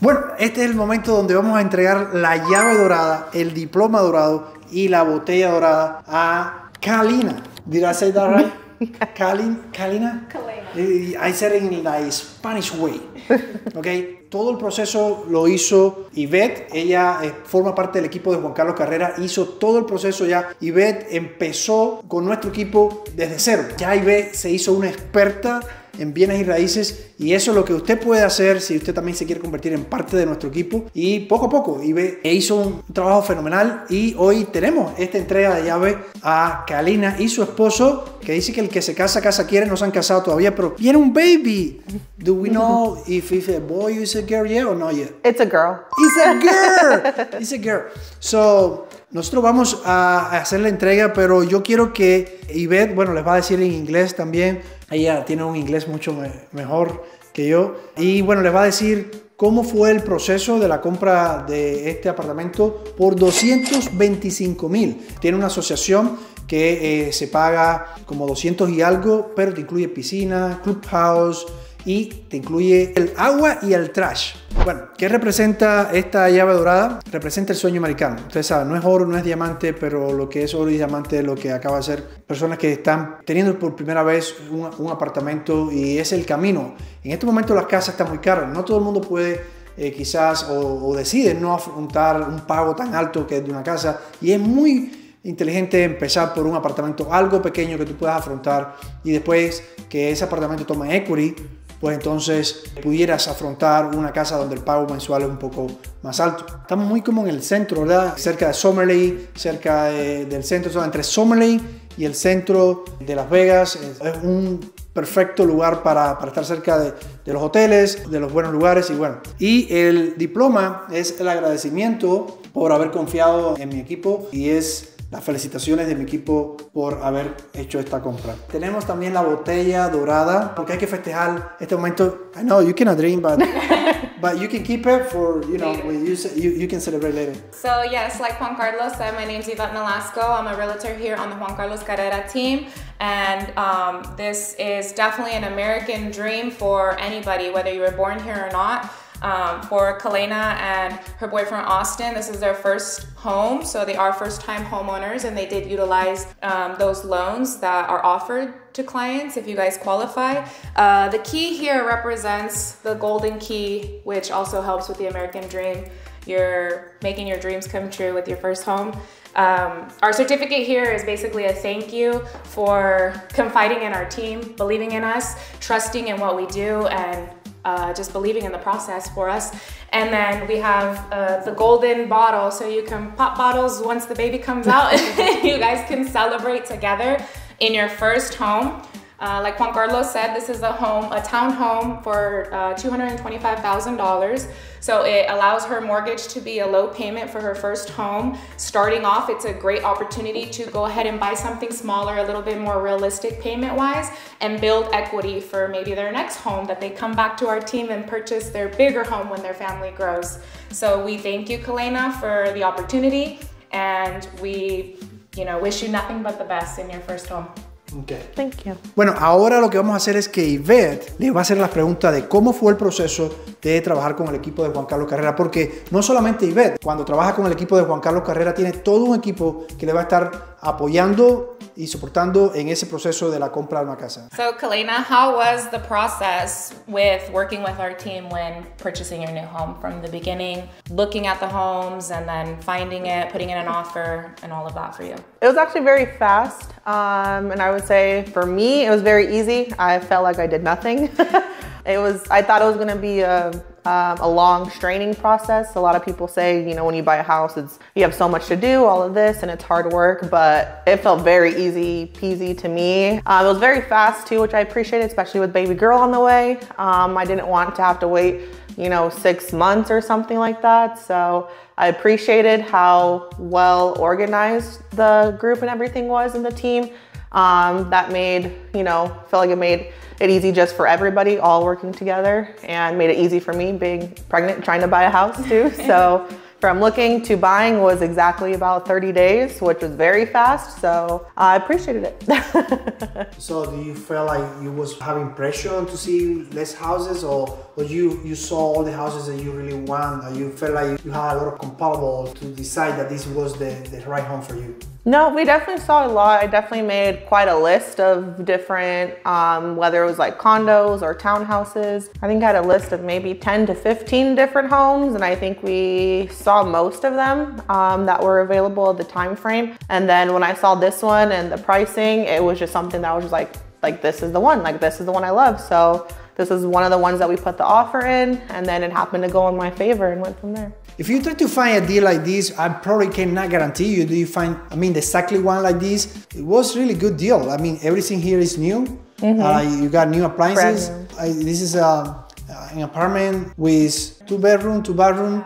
Bueno, este es el momento donde vamos a entregar la llave dorada, el diploma dorado y la botella dorada a Kalina. Did I say that right? Kalin, Kalina? Kalina. I said it in the Spanish way. Okay. Todo el proceso lo hizo Yvette. Ella eh, forma parte del equipo de Juan Carlos Carrera. Hizo todo el proceso ya. Yvette empezó con nuestro equipo desde cero. Ya Yvette se hizo una experta en bienes y raíces y eso es lo que usted puede hacer si usted también se quiere convertir en parte de nuestro equipo y poco a poco Ibe hizo un trabajo fenomenal y hoy tenemos esta entrega de llave a Kalina y su esposo que dice que el que se casa casa quiere no se han casado todavía pero viene un baby do we know if it's a boy or is a girl yet or not yet It's a girl. It's a girl. It's a girl. So, nosotros vamos a hacer la entrega, pero yo quiero que Ivette, bueno, les va a decir en inglés también. Ella tiene un inglés mucho me- mejor que yo. Y bueno, les va a decir cómo fue el proceso de la compra de este apartamento por 225 mil. Tiene una asociación que eh, se paga como 200 y algo, pero te incluye piscina, clubhouse y te incluye el agua y el trash. Bueno, ¿qué representa esta llave dorada? Representa el sueño americano. Ustedes no es oro, no es diamante, pero lo que es oro y diamante es lo que acaba de ser personas que están teniendo por primera vez un, apartamento y es el camino. En este momento las casas están muy caras, no todo el mundo puede eh, quizás o, o decide no afrontar un pago tan alto que es de una casa y es muy inteligente empezar por un apartamento algo pequeño que tú puedas afrontar y después que ese apartamento tome equity, pues entonces pudieras afrontar una casa donde el pago mensual es un poco más alto. Estamos muy como en el centro, ¿verdad? Cerca de Summerley, cerca de- del centro, o sea, entre Summerley y el centro de Las Vegas. Es, un perfecto lugar para, para estar cerca de, de los hoteles, de los buenos lugares y bueno. Y el diploma es el agradecimiento por haber confiado en mi equipo y es las felicitaciones de mi equipo por haber hecho esta compra. Tenemos también la botella dorada porque hay que festejar este momento. I know you cannot drink, but but you can keep it for you know when you, you you can celebrate later. So yes, like Juan Carlos said, my name's Yvette Nolasco. I'm a realtor here on the Juan Carlos Carrera team. And um, this is definitely an American dream for anybody, whether you were born here or not. Um, for Kelana and her boyfriend Austin, this is their first home, so they are first time homeowners and they did utilize um, those loans that are offered to clients if you guys qualify. Uh, the key here represents the golden key, which also helps with the American dream you're making your dreams come true with your first home. Um, our certificate here is basically a thank you for confiding in our team, believing in us, trusting in what we do, and uh, just believing in the process for us. And then we have uh, the golden bottle, so you can pop bottles once the baby comes out. you guys can celebrate together in your first home. Uh, like Juan Carlos said, this is a home, a town home for uh, $225,000. So it allows her mortgage to be a low payment for her first home. Starting off, it's a great opportunity to go ahead and buy something smaller, a little bit more realistic payment wise, and build equity for maybe their next home that they come back to our team and purchase their bigger home when their family grows. So we thank you, Kelana, for the opportunity, and we, you know, wish you nothing but the best in your first home. Okay. Thank you. Bueno, ahora lo que vamos a hacer es que Ivette le va a hacer las preguntas de cómo fue el proceso de trabajar con el equipo de Juan Carlos Carrera, porque no solamente Ivette, cuando trabaja con el equipo de Juan Carlos Carrera, tiene todo un equipo que le va a estar apoyando y soportando en ese proceso de la compra de una casa. So, Kelana, how was the process with working with our team when purchasing your new home from the beginning, looking at the homes and then finding it, putting in an offer, and all of that for you? It was actually very fast, um, and I would say for me, it was very easy. I felt like I did nothing. it was. I thought it was going to be a, um, a long, straining process. A lot of people say, you know, when you buy a house, it's you have so much to do, all of this, and it's hard work. But it felt very easy peasy to me. Um, it was very fast too, which I appreciated, especially with baby girl on the way. Um, I didn't want to have to wait you know, six months or something like that. So I appreciated how well organized the group and everything was in the team. Um, that made, you know, felt like it made it easy just for everybody all working together and made it easy for me being pregnant, trying to buy a house too. So from looking to buying was exactly about 30 days, which was very fast. So I appreciated it. so do you feel like you was having pressure to see less houses or, or you, you saw all the houses that you really want or you felt like you had a lot of comparables to decide that this was the, the right home for you? No, we definitely saw a lot. I definitely made quite a list of different, um, whether it was like condos or townhouses. I think I had a list of maybe 10 to 15 different homes, and I think we saw most of them um, that were available at the time frame. And then when I saw this one and the pricing, it was just something that was just like, like this is the one, like this is the one I love. So this is one of the ones that we put the offer in, and then it happened to go in my favor and went from there. If you try to find a deal like this, I probably cannot guarantee you. Do you find, I mean, exactly one like this? It was really good deal. I mean, everything here is new. Mm-hmm. Uh, you got new appliances. I, this is a, uh, an apartment with two bedroom, two bathroom,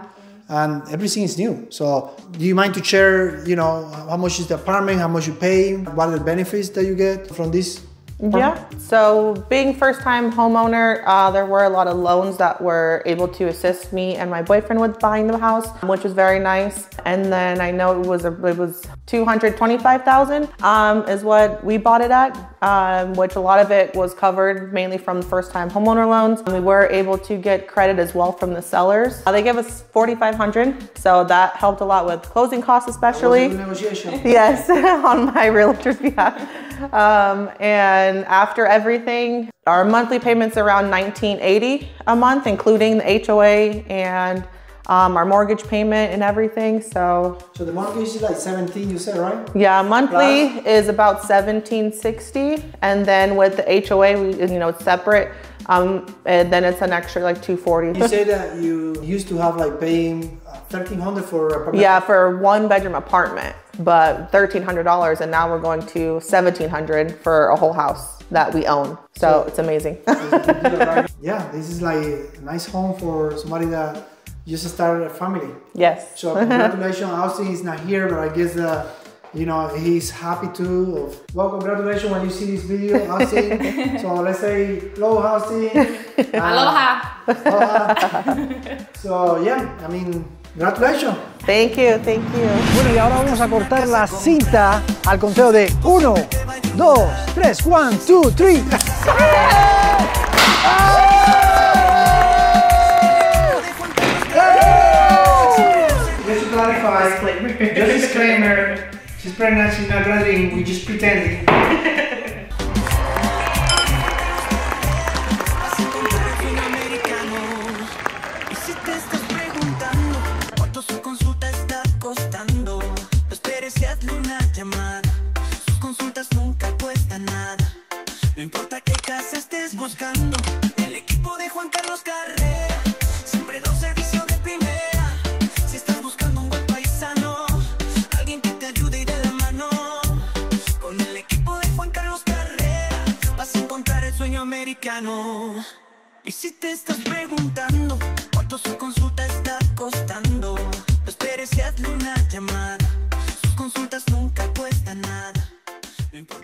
and everything is new. So, do you mind to share? You know, how much is the apartment? How much you pay? What are the benefits that you get from this? Yeah. So being first time homeowner, uh, there were a lot of loans that were able to assist me and my boyfriend with buying the house, which was very nice. And then I know it was a, it was 225,000 um, is what we bought it at, um, which a lot of it was covered mainly from first time homeowner loans. And we were able to get credit as well from the sellers. Uh, they gave us 4,500. So that helped a lot with closing costs, especially. Yes, on my realtor's behalf. Um, and after everything, our monthly payments around 1980 a month, including the HOA and um, our mortgage payment and everything. So, so the mortgage is like 17, you said, right? Yeah, monthly Plus? is about 1760, and then with the HOA, we, you know, it's separate. Um, and then it's an extra like 240. You say that you used to have like paying 1300 for a apartment? Yeah, for one bedroom apartment but $1,300 and now we're going to 1700 for a whole house that we own. So, so it's amazing. yeah, this is like a nice home for somebody that just started a family. Yes. So congratulations, Austin is not here, but I guess uh, you know he's happy too. Well, congratulations when you see this video, Austin. so let's say hello, Austin. Aloha. Aloha. so yeah, I mean Congratulations. Thank you, thank you. Bueno, y ahora vamos a cortar la cinta al conteo de 1, 2, 3, 1, 2, 3. Just disclaimer, she's pregnant, she's not graduating, we just pretending. buscando el equipo de Juan Carlos Carrera. Siempre dos servicios de primera. Si estás buscando un buen paisano, alguien que te ayude y de la mano. Con el equipo de Juan Carlos Carrera vas a encontrar el sueño americano. Y si te estás preguntando cuánto su consulta está costando, no esperes y hazle una llamada. Sus consultas nunca cuestan nada.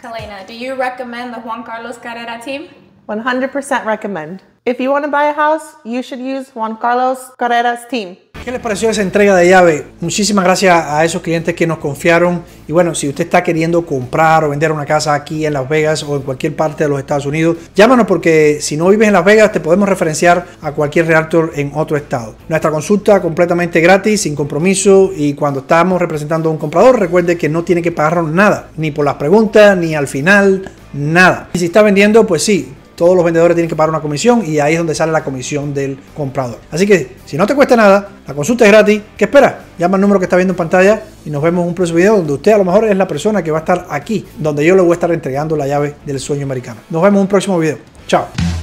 Kalena, do you recommend the Juan Carlos Carrera team? 100% recommend. If you want to buy a house, you should use Juan Carlos Carrera's team. ¿Qué les pareció esa entrega de llave? Muchísimas gracias a esos clientes que nos confiaron. Y bueno, si usted está queriendo comprar o vender una casa aquí en Las Vegas o en cualquier parte de los Estados Unidos, llámanos porque si no vives en Las Vegas te podemos referenciar a cualquier realtor en otro estado. Nuestra consulta completamente gratis, sin compromiso y cuando estamos representando a un comprador, recuerde que no tiene que pagarnos nada, ni por las preguntas, ni al final, nada. Y si está vendiendo, pues sí, todos los vendedores tienen que pagar una comisión y ahí es donde sale la comisión del comprador. Así que si no te cuesta nada, la consulta es gratis, ¿qué esperas? Llama al número que está viendo en pantalla y nos vemos en un próximo video donde usted a lo mejor es la persona que va a estar aquí, donde yo le voy a estar entregando la llave del sueño americano. Nos vemos en un próximo video. Chao.